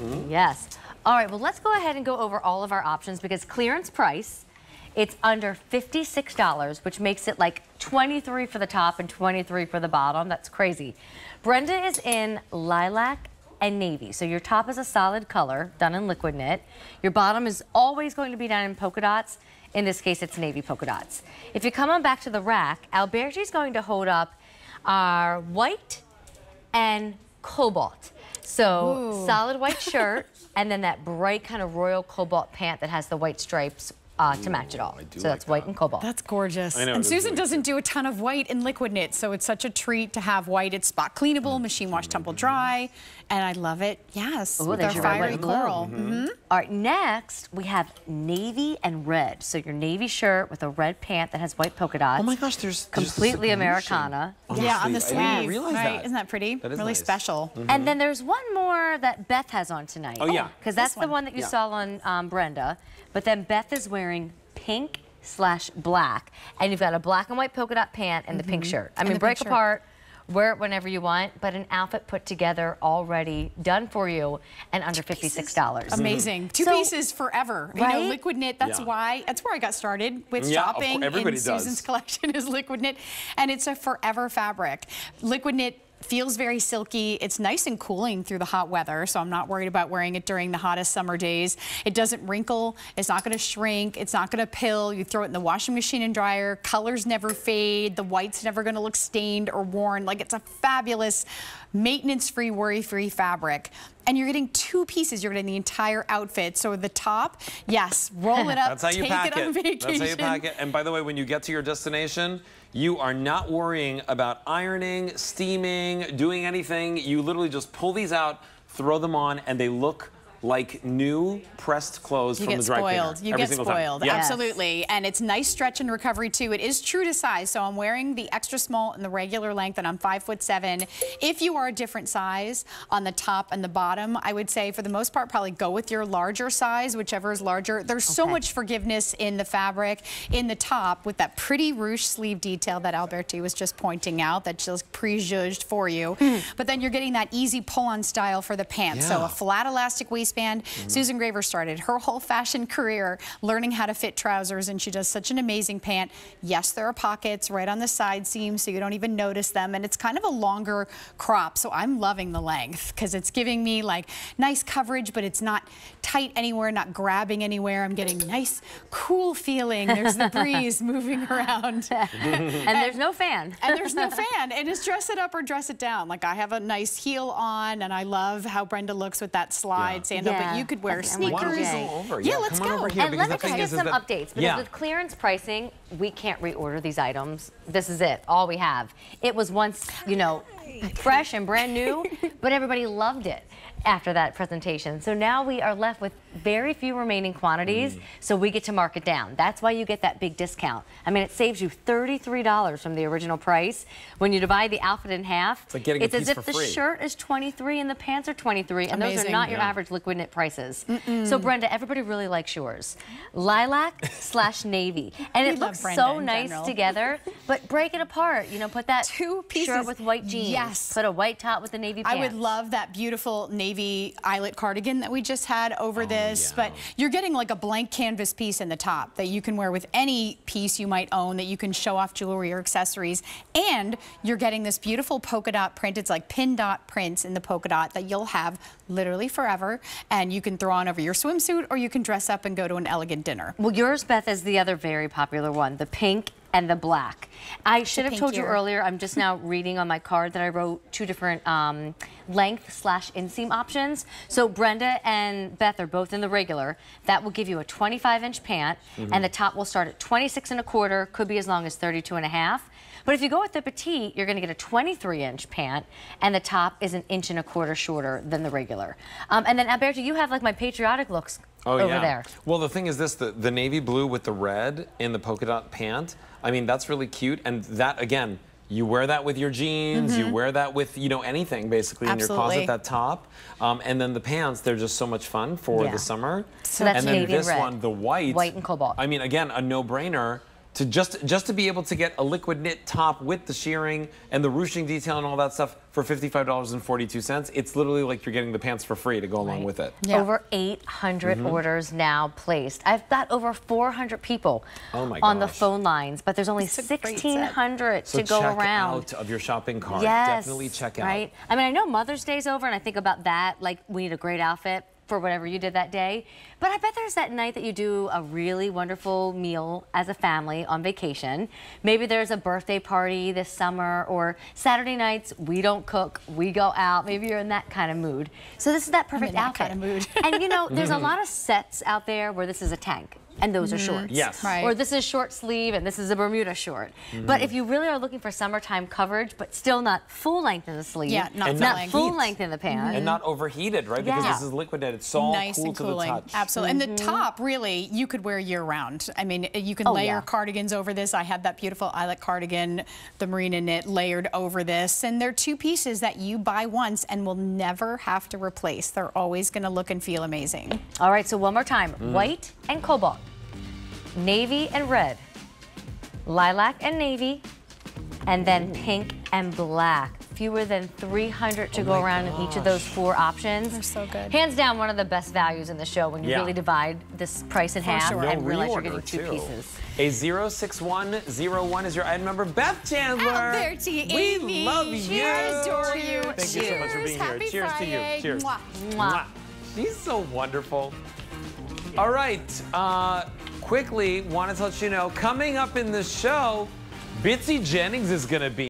Mm-hmm. Yes. All right, well, let's go ahead and go over all of our options because clearance price, it's under $56, which makes it like 23 for the top and 23 for the bottom. That's crazy. Brenda is in lilac and navy. So your top is a solid color done in liquid knit. Your bottom is always going to be done in polka dots. In this case, it's navy polka dots. If you come on back to the rack, Alberti is going to hold up our white and cobalt. So Ooh. solid white shirt and then that bright kind of royal cobalt pant that has the white stripes uh, to match it all. I do So that's like white that. and cobalt. That's gorgeous. I know, and Susan really doesn't do a ton of white in liquid knit, so it's such a treat to have white. It's spot cleanable, machine wash, tumble dry, and I love it. Yes, Ooh, with there's our your white, fiery coral. Mm-hmm. Mhm. All right, next we have navy and red. So your navy shirt with a red pant that has white polka dots. Oh my gosh, there's there's completely illusion. Americana. Yeah, on the Honestly, I didn't sleeve. realize right? that. Isn't that pretty? That is really nice. special. And then there's one more that Beth has on tonight. Oh, yeah. Because that's This the one. one that you Yeah. saw on um, Brenda. But then Beth is wearing pink slash black. And you've got a black and white polka dot pant and the pink mm-hmm. shirt. I And mean, break shirt. apart, wear it whenever you want, but an outfit put together already, done for you, and under $56. Amazing. Mm. Two So- pieces forever. You know, liquid knit, that's Yeah. why, that's where I got started with Yeah, of shopping. course, everybody in does. Susan's collection is liquid knit, and it's a forever fabric. Liquid knit feels very silky. It's nice and cooling through the hot weather, so I'm not worried about wearing it during the hottest summer days. It doesn't wrinkle. It's not going to shrink. It's not going to pill. You throw it in the washing machine and dryer. Colors never fade. The white's never going to look stained or worn. Like it's a fabulous maintenance-free, worry-free fabric. And you're getting two pieces. You're getting the entire outfit. So the top, yes, roll it up, That's how you take pack it on vacation. That's how you pack it. And by the way, when you get to your destination, you are not worrying about ironing, steaming, doing anything. You literally just pull these out, throw them on, and they look like new pressed clothes You from get the dry cleaner. spoiled. You every get spoiled. Yeah. Absolutely. And it's nice stretch and recovery too. It is true to size. So I'm wearing the extra small and the regular length and I'm five foot seven. If you are a different size on the top and the bottom, I would say for the most part, probably go with your larger size, whichever is larger. There's so much forgiveness in the fabric, in the top with that pretty ruche sleeve detail that Alberti was just pointing out that just prejudged for you. Hmm. But then you're getting that easy pull on style for the pants. So a flat elastic waistband. Mm-hmm. Susan Graver started her whole fashion career learning how to fit trousers, and she does such an amazing pant. Yes, there are pockets right on the side seam, so you don't even notice them, and it's kind of a longer crop, so I'm loving the length because it's giving me like nice coverage, but it's not tight anywhere, not grabbing anywhere. I'm getting nice, cool feeling. There's the breeze moving around. and there's no fan. and there's no fan. And it's dress it up or dress it down. Like I have a nice heel on, and I love how Brenda looks with that slide Yeah. Sandal. Yeah. But you could wear I think I'm Why don't we sneakers. Over? Yeah, let's come go. over here. And let me the thing you is, is some that- updates because yeah. with clearance pricing, we can't reorder these items. This is it, all we have. It was once, you know, fresh and brand new, but everybody loved it after that presentation. So now we are left with very few remaining quantities, mm. so we get to mark it down. That's why you get that big discount. I mean, it saves you $33 from the original price. When you divide the outfit in half, It's like getting a as if for the free. shirt is 23 and the pants are 23, and those are not your Yeah. average liquid knit prices. So Brenda, everybody really likes yours. Lilac slash navy. And We it looks Brenda so nice general. together, but break it apart. You know, put that Two pieces. shirt pieces. with white jeans. Yes. Put a white top with the navy pants. I would love that beautiful navy eyelet cardigan that we just had over oh, this, Oh, yeah. but you're getting like a blank canvas piece in the top that you can wear with any piece you might own that you can show off jewelry or accessories. And you're getting this beautiful polka dot print. It's like pin dot prints in the polka dot that you'll have literally forever. And you can throw on over your swimsuit or you can dress up and go to an elegant dinner. Well, yours, Beth, is the other very popular one, the pink and the black. I should have told you earlier, I'm just now reading on my card that I wrote two different um, length slash inseam options. So Brenda and Beth are both in the regular. That will give you a 25 inch pant and the top will start at 26 and a quarter, could be as long as 32 and a half. But if you go with the petite, you're going to get a 23 inch pant, and the top is an inch and a quarter shorter than the regular. Um, and then Alberto, you have like my patriotic looks Oh, over yeah. there. Well, the thing is this, the, the navy blue with the red in the polka dot pant, I mean, that's really cute. And that, again, you wear that with your jeans, you wear that with, you know, anything basically in your Mm-hmm. Closet, that top. Um, and then the pants, they're just so much fun for Yeah. the summer. So that's and then navy this red. one, the white. White and cobalt. I mean, again, a no-brainer. To just just to be able to get a liquid knit top with the shirring and the ruching detail and all that stuff for $55.42. It's literally like you're getting the pants for free to go along Right. with it. Yeah. Over 800 Mm-hmm. orders now placed. I've got over 400 people Oh my on the phone lines, but there's only It's a great set. 1,600 So to go check around. out of your shopping cart. Yes, Definitely check out. Right. I mean, I know Mother's Day's over, and I think about that. Like, we need a great outfit for whatever you did that day. But I bet there's that night that you do a really wonderful meal as a family on vacation. Maybe there's a birthday party this summer, or Saturday nights we don't cook, we go out. Maybe you're in that kind of mood. So this is that perfect outfit. kind of mood. and you know, there's a lot of sets out there where this is a tank. And those are mm. shorts. Yes. Right. Or this is short sleeve and this is a Bermuda short. Mm-hmm. But if you really are looking for summertime coverage, but still not full length in the sleeve, Yeah, not And full not length. full length in the pant. And not overheated, right? Because Yeah. this is liquid knit. It's so nice cool and to cooling. the touch. Absolutely. And the mm-hmm. top, really, you could wear year round. I mean, you can Oh, layer yeah. cardigans over this. I had that beautiful eyelet cardigan, the merino knit layered over this. And they're two pieces that you buy once and will never have to replace. They're always going to look and feel amazing. All right, so one more time. Mm. White and cobalt, navy and red, lilac and navy, and then pink and black. Fewer than 300 to Oh go my around in each of those four options. They're so good. Hands down, one of the best values in the show when you Yeah. really divide this price in half sure. No and realize you're getting two too. pieces. A 06101 is your item number. Beth Chandler. Alberti, we Amy, love you. cheers, adore you. Thank you so much for being Happy here. Cheers to you. Cheers. Mwah. Mwah. She's so wonderful. All right. Uh, quickly, wanted to let you know, coming up in the show, Bitsy Jennings is going to be.